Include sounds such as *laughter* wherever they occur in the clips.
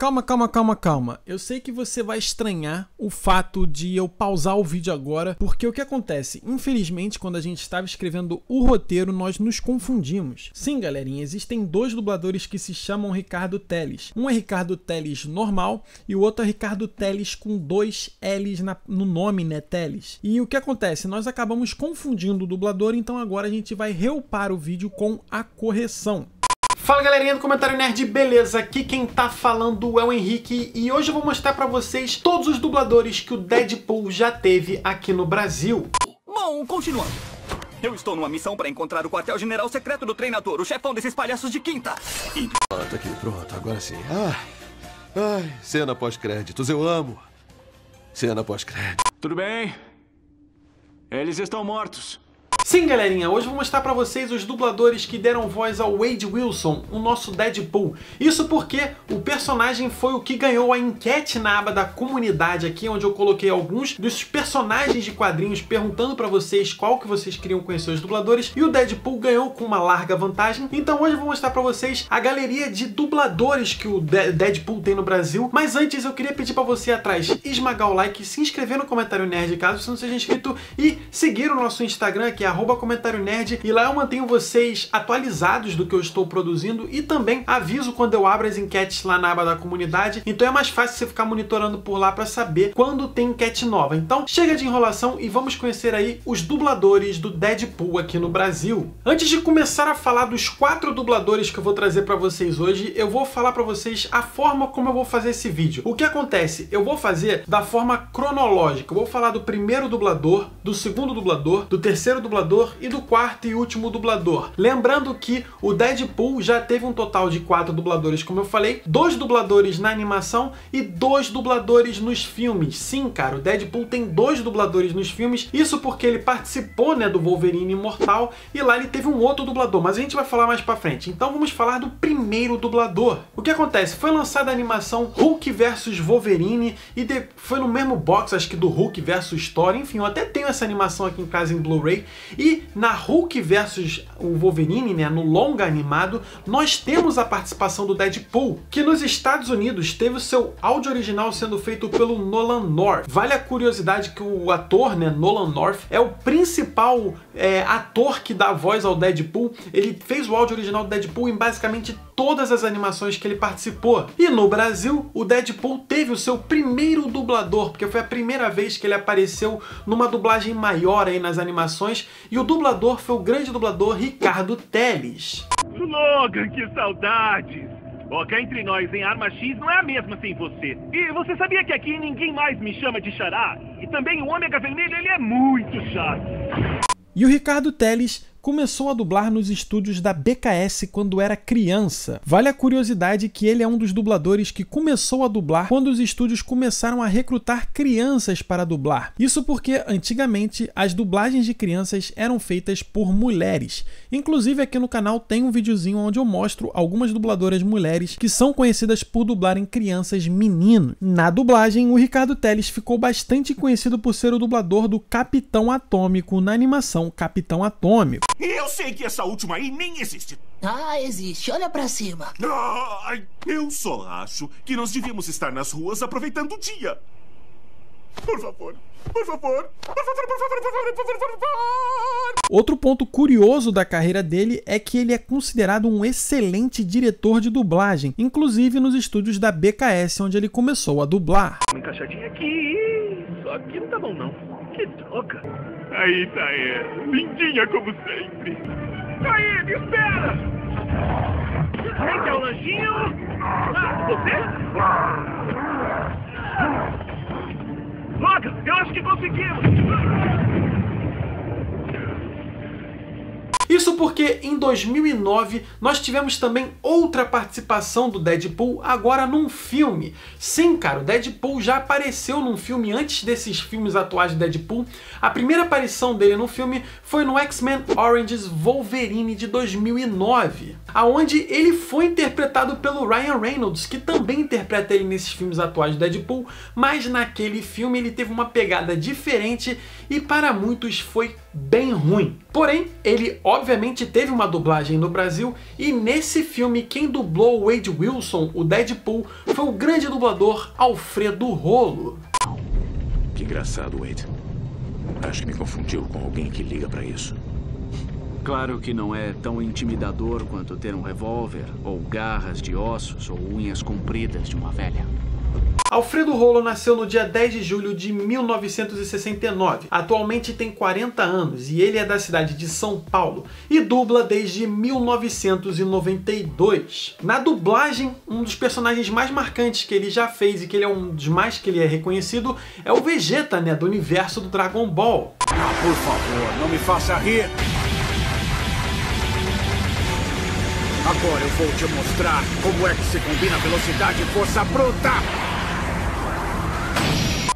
Calma, calma, calma, calma. Eu sei que você vai estranhar o fato de eu pausar o vídeo agora, porque o que acontece? Infelizmente, quando a gente estava escrevendo o roteiro, nós nos confundimos. Sim, galerinha, existem dois dubladores que se chamam Ricardo Teles. Um é Ricardo Teles normal e o outro é Ricardo Teles com dois L's na, no nome, né, Teles. E o que acontece? Nós acabamos confundindo o dublador, então agora a gente vai reupar o vídeo com a correção. Fala galerinha do Comentário Nerd, beleza? Aqui quem tá falando é o Henrique e hoje eu vou mostrar pra vocês todos os dubladores que o Deadpool já teve aqui no Brasil. Bom, continuando. Eu estou numa missão para encontrar o quartel-general secreto do treinador, o chefão desses palhaços de quinta. E... Pronto, aqui, pronto, agora sim. Ai, ai, cena pós-créditos, eu amo. Cena pós-créditos. Tudo bem. Eles estão mortos. Sim, galerinha, hoje vou mostrar pra vocês os dubladores que deram voz ao Wade Wilson, o nosso Deadpool. Isso porque o personagem foi o que ganhou a enquete na aba da comunidade aqui, onde eu coloquei alguns dos personagens de quadrinhos perguntando pra vocês qual que vocês queriam conhecer os dubladores, e o Deadpool ganhou com uma larga vantagem. Então hoje eu vou mostrar pra vocês a galeria de dubladores que o De Deadpool tem no Brasil. Mas antes eu queria pedir pra você atrás esmagar o like, se inscrever no comentário nerd caso você não seja inscrito e seguir o nosso Instagram que é arroba comentário nerd, e lá eu mantenho vocês atualizados do que eu estou produzindo e também aviso quando eu abro as enquetes lá na aba da comunidade, então é mais fácil você ficar monitorando por lá para saber quando tem enquete nova. Então chega de enrolação e vamos conhecer aí os dubladores do Deadpool aqui no Brasil. Antes de começar a falar dos quatro dubladores que eu vou trazer para vocês hoje, eu vou falar para vocês a forma como eu vou fazer esse vídeo. O que acontece? Eu vou fazer da forma cronológica. Eu vou falar do primeiro dublador, do segundo dublador, do terceiro dublador dublador e do quarto e último dublador. Lembrando que o Deadpool já teve um total de quatro dubladores, como eu falei, dois dubladores na animação e dois dubladores nos filmes. Sim, cara, o Deadpool tem dois dubladores nos filmes, isso porque ele participou, né, do Wolverine Imortal e lá ele teve um outro dublador, mas a gente vai falar mais pra frente. Então vamos falar do primeiro dublador. O que acontece? Foi lançada a animação Hulk vs Wolverine e de... foi no mesmo box, acho que do Hulk vs Thor, enfim, eu até tenho essa animação aqui em casa em Blu-ray e na Hulk versus o Wolverine, né, no longa animado, nós temos a participação do Deadpool, que nos Estados Unidos teve o seu áudio original sendo feito pelo Nolan North. Vale a curiosidade que o ator, né, Nolan North, é o principal é, ator que dá voz ao Deadpool. Ele fez o áudio original do Deadpool em basicamente todas as animações que ele participou. E no Brasil, o Deadpool teve o seu primeiro dublador, porque foi a primeira vez que ele apareceu numa dublagem maior aí nas animações e o dublador foi o grande dublador Ricardo Teles. Logan, que saudades! Ó, cá entre nós, em Arma X não é a mesma sem você. E você sabia que aqui ninguém mais me chama de Xará? E também o Ômega Vermelho, ele é muito chato. E o Ricardo Teles começou a dublar nos estúdios da BKS quando era criança. Vale a curiosidade que ele é um dos dubladores que começou a dublar quando os estúdios começaram a recrutar crianças para dublar. Isso porque antigamente as dublagens de crianças eram feitas por mulheres. Inclusive aqui no canal tem um videozinho onde eu mostro algumas dubladoras mulheres que são conhecidas por dublarem crianças meninos. Na dublagem, o Ricardo Teles ficou bastante conhecido por ser o dublador do Capitão Atômico na animação Capitão Atômico. Eu sei que essa última aí nem existe. Ah, existe. Olha pra cima. Ai, eu só acho que nós devíamos estar nas ruas aproveitando o dia. Por favor, por favor, por favor, por favor, por favor, por favor, por favor. Outro ponto curioso da carreira dele é que ele é considerado um excelente diretor de dublagem, inclusive nos estúdios da BKS, onde ele começou a dublar. Uma encaixadinha aqui. Só aqui não tá bom, não. Que droga. Aí tá ela. Lindinha como sempre. Aí, me espera! Quem quer o lanchinho? Ah, você? Logan, eu acho que conseguimos! Isso porque em 2009 nós tivemos também outra participação do Deadpool agora num filme. Sim, cara, o Deadpool já apareceu num filme antes desses filmes atuais do Deadpool. A primeira aparição dele no filme foi no X-Men Oranges Wolverine de 2009, aonde ele foi interpretado pelo Ryan Reynolds, que também interpreta ele nesses filmes atuais do Deadpool, mas naquele filme ele teve uma pegada diferente e para muitos foi bem ruim. Porém, ele obviamente teve uma dublagem no Brasil e nesse filme quem dublou o Wade Wilson, o Deadpool, foi o grande dublador Alfredo Rolo. Que engraçado, Wade. Acho que me confundiu com alguém que liga pra isso. Claro que não é tão intimidador quanto ter um revólver, ou garras de ossos, ou unhas compridas de uma velha. Alfredo Rolo nasceu no dia 10 de julho de 1969. Atualmente tem 40 anos e ele é da cidade de São Paulo e dubla desde 1992. Na dublagem, um dos personagens mais marcantes que ele já fez e que ele é um dos mais que ele é reconhecido é o Vegeta, né, do universo do Dragon Ball. Por favor, não me faça rir. Agora eu vou te mostrar como é que se combina velocidade e força bruta.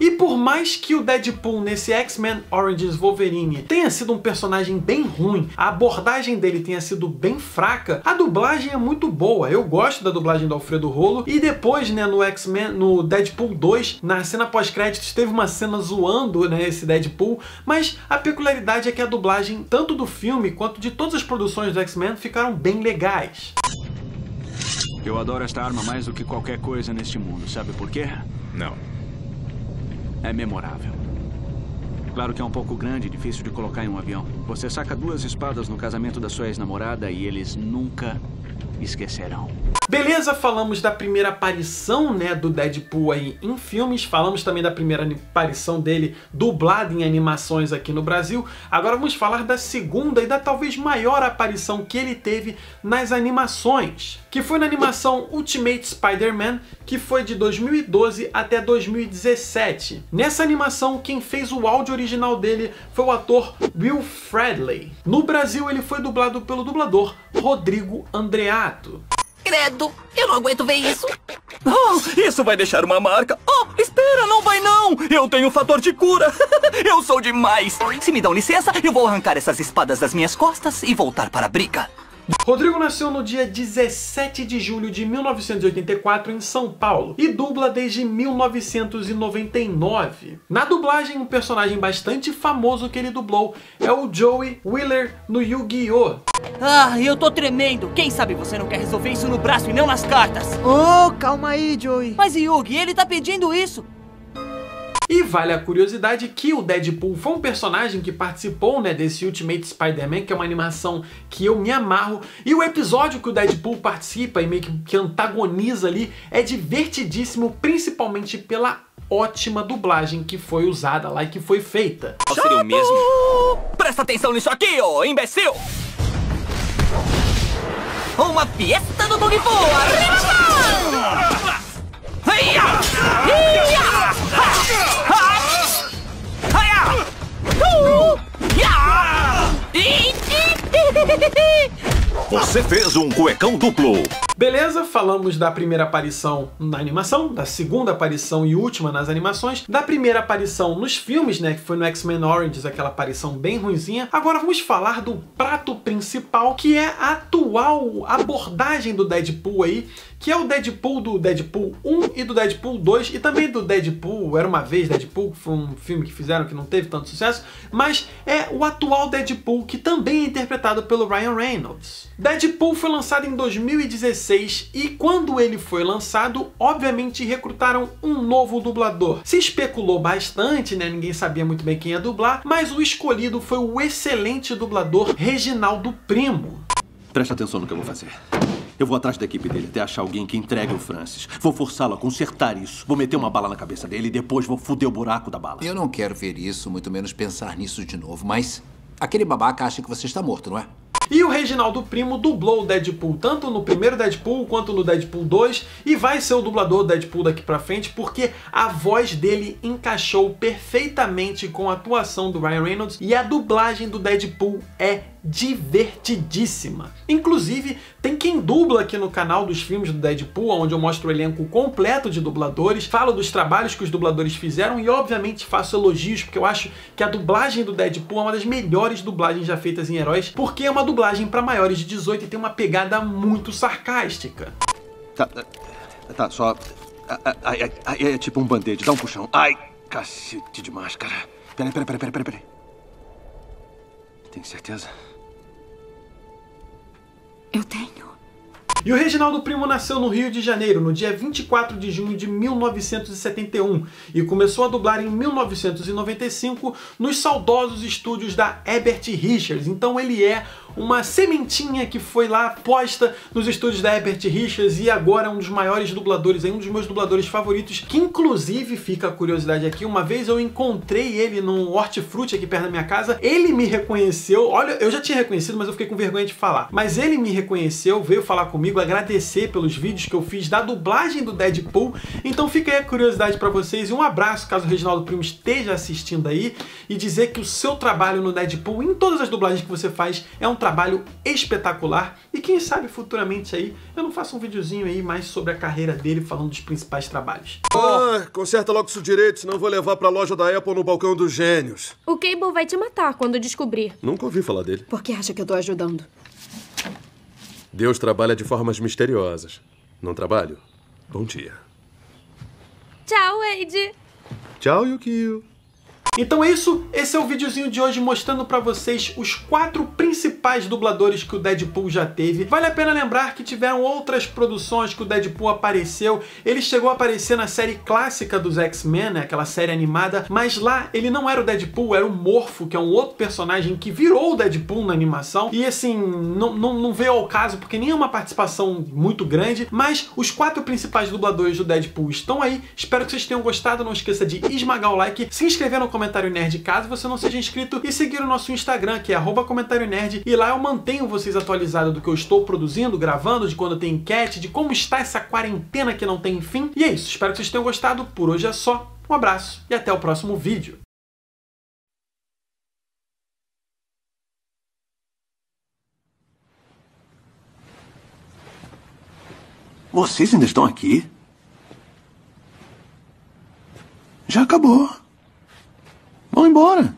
E por mais que o Deadpool nesse X-Men Origins Wolverine tenha sido um personagem bem ruim, a abordagem dele tenha sido bem fraca, a dublagem é muito boa. Eu gosto da dublagem do Alfredo Rolo e depois, né, no X-Men, no Deadpool 2, na cena pós-créditos teve uma cena zoando, né, esse Deadpool, mas a peculiaridade é que a dublagem tanto do filme quanto de todas as produções do X-Men ficaram bem legais. Eu adoro esta arma mais do que qualquer coisa neste mundo, sabe por quê? Não. É memorável. Claro que é um pouco grande e difícil de colocar em um avião. Você saca duas espadas no casamento da sua ex-namorada e eles nunca esquecerão. Beleza, falamos da primeira aparição né, do Deadpool aí em filmes, falamos também da primeira aparição dele dublada em animações aqui no Brasil. Agora vamos falar da segunda e da talvez maior aparição que ele teve nas animações, que foi na animação Ultimate Spider-Man, que foi de 2012 até 2017. Nessa animação, quem fez o áudio original dele foi o ator Will Fredley. No Brasil, ele foi dublado pelo dublador Rodrigo Andreato. Credo, eu não aguento ver isso. Oh, isso vai deixar uma marca. Oh, espera, não vai não. Eu tenho fator de cura. *laughs* eu sou demais. Se me dão licença, eu vou arrancar essas espadas das minhas costas e voltar para a briga. Rodrigo nasceu no dia 17 de julho de 1984 em São Paulo e dubla desde 1999. Na dublagem, um personagem bastante famoso que ele dublou é o Joey Wheeler no Yu-Gi-Oh! Ah, eu tô tremendo. Quem sabe você não quer resolver isso no braço e não nas cartas? Oh, calma aí, Joey. Mas Yugi, ele tá pedindo isso. E vale a curiosidade que o Deadpool foi um personagem que participou né, desse Ultimate Spider-Man, que é uma animação que eu me amarro, e o episódio que o Deadpool participa e meio que, que antagoniza ali é divertidíssimo, principalmente pela ótima dublagem que foi usada lá e que foi feita. Qual seria o mesmo? Presta atenção nisso aqui, ô imbecil! Uma fiesta do Kung Fu! Arriba! *laughs* Você fez um cuecão duplo. Beleza, falamos da primeira aparição na animação, da segunda aparição e última nas animações, da primeira aparição nos filmes, né, que foi no X-Men Origins, aquela aparição bem ruinzinha. Agora vamos falar do prato principal, que é a atual abordagem do Deadpool aí, que é o Deadpool do Deadpool 1 e do Deadpool 2 e também do Deadpool Era Uma Vez Deadpool, que foi um filme que fizeram que não teve tanto sucesso, mas é o atual Deadpool que também é interpretado pelo Ryan Reynolds. Deadpool foi lançado em 2016 e quando ele foi lançado, obviamente recrutaram um novo dublador. Se especulou bastante, né? Ninguém sabia muito bem quem ia dublar, mas o escolhido foi o excelente dublador Reginaldo Primo. Presta atenção no que eu vou fazer. Eu vou atrás da equipe dele até achar alguém que entregue o Francis. Vou forçá-lo a consertar isso. Vou meter uma bala na cabeça dele e depois vou foder o buraco da bala. Eu não quero ver isso, muito menos pensar nisso de novo, mas aquele babaca acha que você está morto, não é? E o Reginaldo Primo dublou o Deadpool tanto no primeiro Deadpool quanto no Deadpool 2 e vai ser o dublador do Deadpool daqui pra frente porque a voz dele encaixou perfeitamente com a atuação do Ryan Reynolds e a dublagem do Deadpool é divertidíssima. Inclusive, tem quem dubla aqui no canal dos filmes do Deadpool, onde eu mostro o elenco completo de dubladores, falo dos trabalhos que os dubladores fizeram e, obviamente, faço elogios, porque eu acho que a dublagem do Deadpool é uma das melhores dublagens já feitas em heróis, porque é uma dublagem para maiores de 18 e tem uma pegada muito sarcástica. Tá, tá, só. Ai, ai, ai, é tipo um band-aid, dá um puxão. Ai, cacete de máscara. Peraí, peraí, peraí, peraí, peraí. Tem certeza? Eu tenho. E o Reginaldo Primo nasceu no Rio de Janeiro, no dia 24 de junho de 1971, e começou a dublar em 1995 nos saudosos estúdios da Herbert Richards. Então ele é uma sementinha que foi lá posta nos estúdios da Herbert Richards e agora é um dos maiores dubladores, é um dos meus dubladores favoritos, que inclusive, fica a curiosidade aqui, uma vez eu encontrei ele num hortifruti aqui perto da minha casa, ele me reconheceu, olha, eu já tinha reconhecido, mas eu fiquei com vergonha de falar, mas ele me reconheceu, veio falar comigo, agradecer pelos vídeos que eu fiz da dublagem do Deadpool, então fica aí a curiosidade pra vocês e um abraço caso o Reginaldo Primo esteja assistindo aí e dizer que o seu trabalho no Deadpool, em todas as dublagens que você faz, é um trabalho espetacular e quem sabe futuramente aí eu não faço um videozinho aí mais sobre a carreira dele falando dos principais trabalhos. Ah, conserta logo isso direito, senão vou levar pra loja da Apple no balcão dos gênios. O Cable vai te matar quando descobrir. Nunca ouvi falar dele. Por que acha que eu tô ajudando? Deus trabalha de formas misteriosas. Não trabalho? Bom dia. Tchau, Wade. Tchau, Yukio. Então é isso, esse é o videozinho de hoje mostrando pra vocês os quatro principais dubladores que o Deadpool já teve. Vale a pena lembrar que tiveram outras produções que o Deadpool apareceu. Ele chegou a aparecer na série clássica dos X-Men, né, aquela série animada, mas lá ele não era o Deadpool, era o Morpho, que é um outro personagem que virou o Deadpool na animação. E assim, não, não, não veio ao caso porque nem é uma participação muito grande, mas os quatro principais dubladores do Deadpool estão aí. Espero que vocês tenham gostado, não esqueça de esmagar o like, se inscrever no comentário Comentário Nerd caso você não seja inscrito e seguir o nosso Instagram, que é Comentário Nerd, e lá eu mantenho vocês atualizados do que eu estou produzindo, gravando, de quando tem enquete, de como está essa quarentena que não tem fim. E é isso, espero que vocês tenham gostado. Por hoje é só. Um abraço e até o próximo vídeo. Vocês ainda estão aqui? Já acabou. Vão embora.